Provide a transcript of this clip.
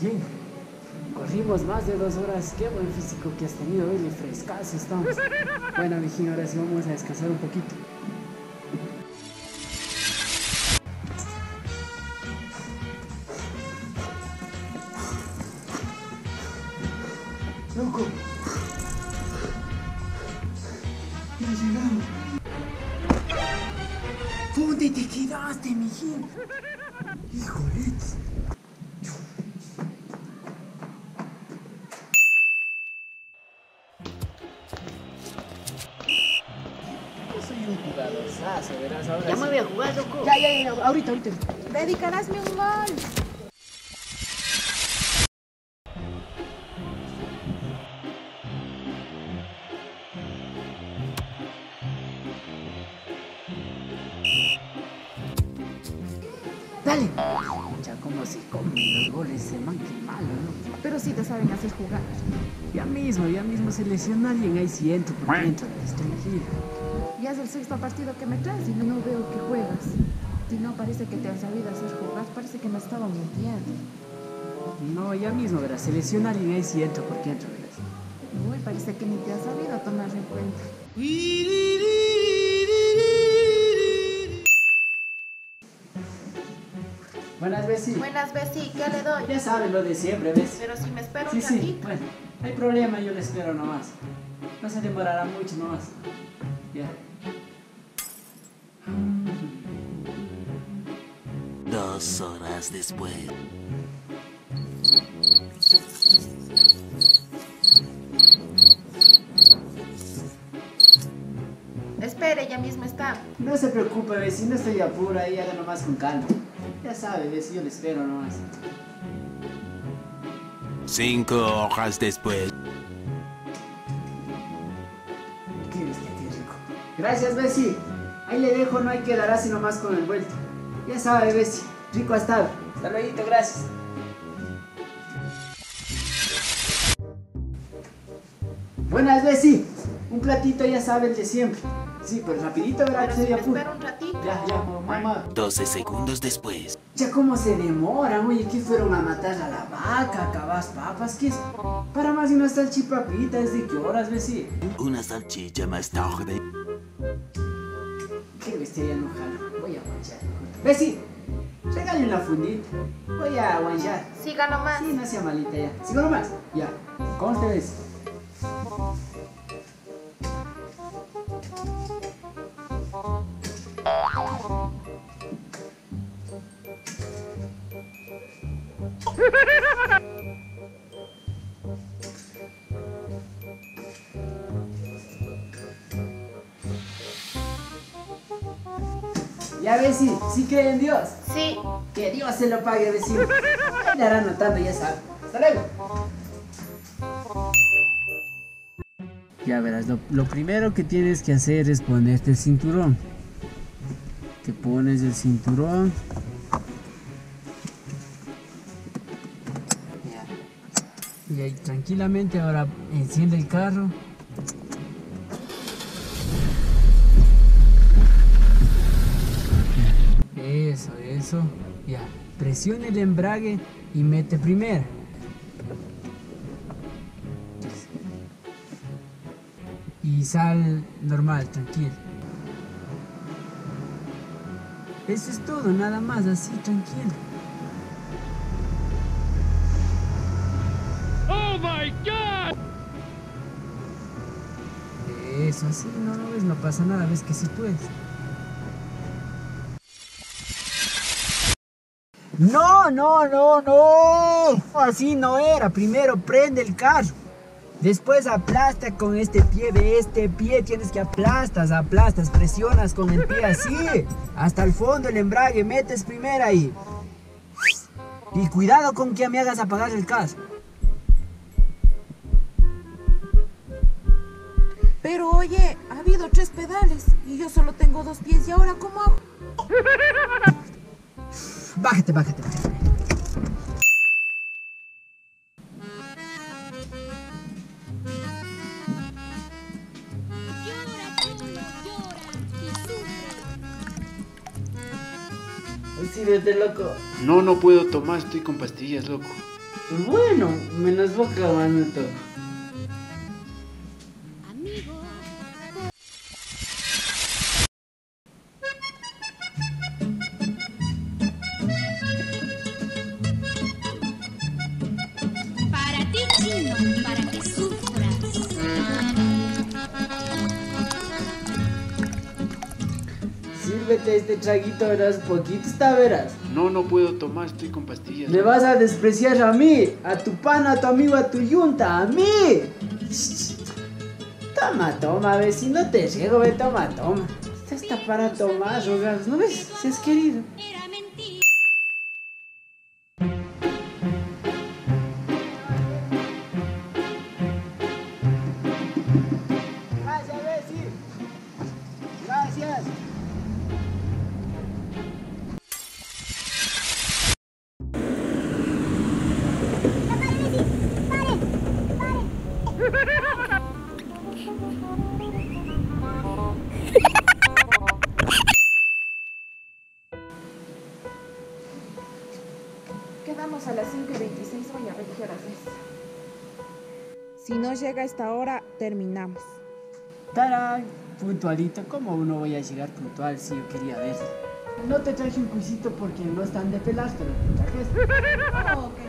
Mijín, corrimos más de dos horas. Qué buen físico que has tenido hoy, frescazo estamos. Bueno, mijín, ahora sí vamos a descansar un poquito. Loco. Ya llegamos. ¿Dónde te quedaste, mijín? Híjole. Un jugadorzazo, verás ahora. Ya sí. me voy a jugar, loco. Ya, ya, ya, ahorita, ahorita. Dedicarásme un gol. Dale. Ya como si come los goles se man, qué malo, ¿no? Pero sí te saben hacer jugar. Ya mismo, ya mismo se lesiona alguien, ahí sí entro por dentro, ves, tranquila. Ya es el sexto partido que me traes y no veo que juegas. Y no parece que te has sabido hacer jugar, parece que me estaba mintiendo. No, ya mismo, verás, se lesiona alguien, ahí sí entro por dentro, verás. Uy, parece que ni te has sabido tomar en cuenta. Buenas veces. Buenas, Bessie, ¿qué le doy? Ya sabes lo de siempre, ¿ves? Pero si me espero Sí, un sí, ratito. bueno, no hay problema, yo le espero nomás. No se demorará mucho nomás. Ya. Dos horas después. Espere, ya mismo está. No se preocupe, ves, si no estoy apuro ahí, haga nomás con calma. Ya sabe, ves, yo le espero nomás. Cinco horas después. Qué bestia, qué rico. Gracias, Bessie. Ahí le dejo, no hay que dar así nomás con el vuelto. Ya sabe, Bessie. Rico ha estado. Hasta luego, gracias. Buenas, Bessie. Un platito, ya sabe, el de siempre. Sí, pues rapidito, ¿verdad? Pero Que si me un ratito. Ya, ya, mamá. Doce segundos después. Ya cómo se demoran, oye, ¿qué fueron a matar a la vaca, cabas papas? ¿Qué es? Para más de una salchipapita, ¿desde qué horas, Bessie? Una salchicha más tarde. Qué bestia ya no jala. Voy a guanchar. Bessie, regalen la fundita. Voy a guanchar. Siga nomás. Sí, no sea malita ya. Sigo nomás. Ya. ¿Cómo ustedes? ¿sí cree en Dios? Sí. Que Dios se lo pague, vecino. Ahí le hará notando, ya sabe. Hasta luego. Ya verás, lo, lo primero que tienes que hacer es ponerte el cinturón. Te pones el cinturón. Ya. Y ahí tranquilamente ahora enciende el carro. Eso. Ya. Presiona el embrague y mete primera. Y sal normal, tranquilo. Eso es todo, nada más, así, tranquilo. Eso, así, no, no ves, no pasa nada, ves que sí puedes. No, no, no, no. Así no era. Primero prende el carro. Después aplasta con este pie de este pie. Tienes que aplastas, aplastas, presionas con el pie así. Hasta el fondo el embrague. Metes primero ahí. Y cuidado con que me hagas apagar el carro. Pero oye, ha habido tres pedales y yo solo tengo dos pies y ahora ¿cómo hago? Bájate, bájate, bájate. Sí, vete loco. No, no puedo tomar, estoy con pastillas, loco. Bueno, menos boca mano Sírvete este traguito, verás, poquito está, verás. No, no puedo tomar, estoy con pastillas. Me vas a despreciar a mí, a tu pana, a tu amigo, a tu yunta, a mí. Toma, toma, vecino, te riego, ve, toma, toma. Esta está para tomar, rogados, ¿no ves? Si has querido. A las 5 y 26, voy a ver qué horas es. Si no llega a esta hora, terminamos. Tarán, puntualito, ¿cómo no voy a llegar puntual si yo quería ver? No te traje un cuisito porque no están de pelar, pero te. Oh, ok.